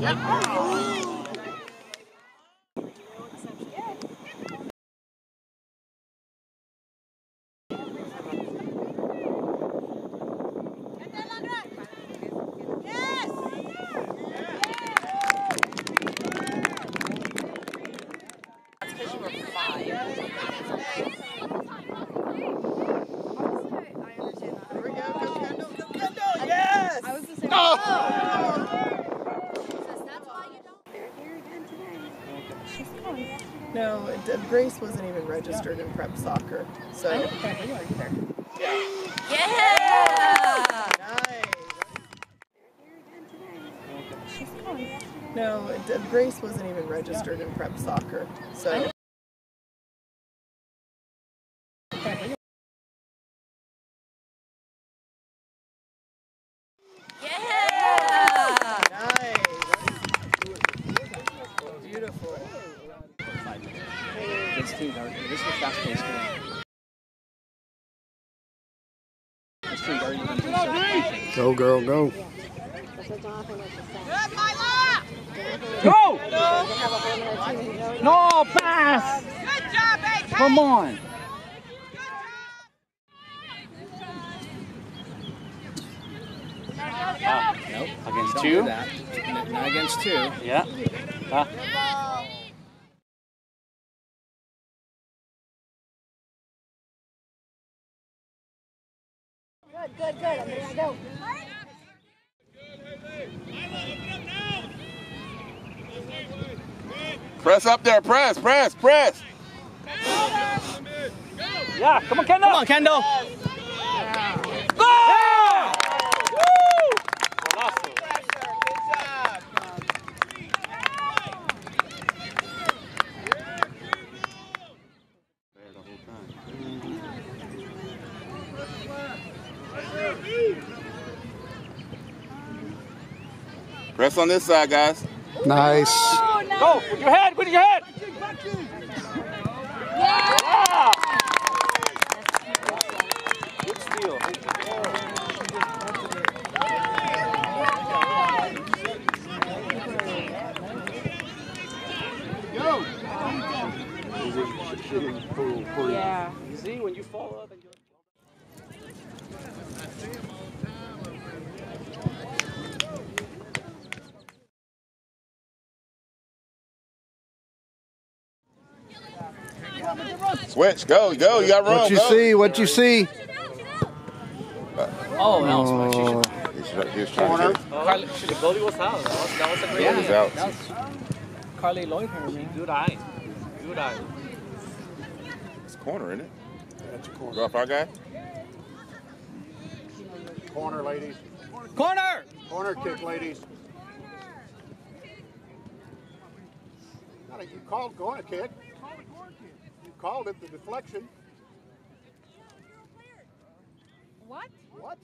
Yes! No, it- uh, Grace wasn't even registered in prep soccer. So Yeah! nice. No, it- uh, Grace wasn't even registered in prep soccer. So Yeah! nice. Beautiful. This team, this is a fast-paced game. This team already been through separation. Go, girl, go. Go! No pass! Come on! Ah, nope. Against Don't two? do that. Not against two. Yeah. Ah. Good, good, good. I'm gonna go. Press up there, press, press, press. Yeah, come on, Kendall! Come on, Kendall. Go! Press on this side, guys. Nice. Go! With your head! With your head! Yeah! Good steal. Yeah. You see, when you fall up Switch, go, go. You got room. What you go. see? What you see? Oh, that was my Oh, He's, try- he was trying corner. to oh, Carly, the goalie was out. That was, that was a great Yeah, was out. That was Carli Lloyd here, man. Good eye. Good eye. It's corner, isn't it? That's a corner. Go off our guy. Corner, ladies. Corner! Corner kick, ladies. Now, You called corner kick. You called it the deflection. What? What?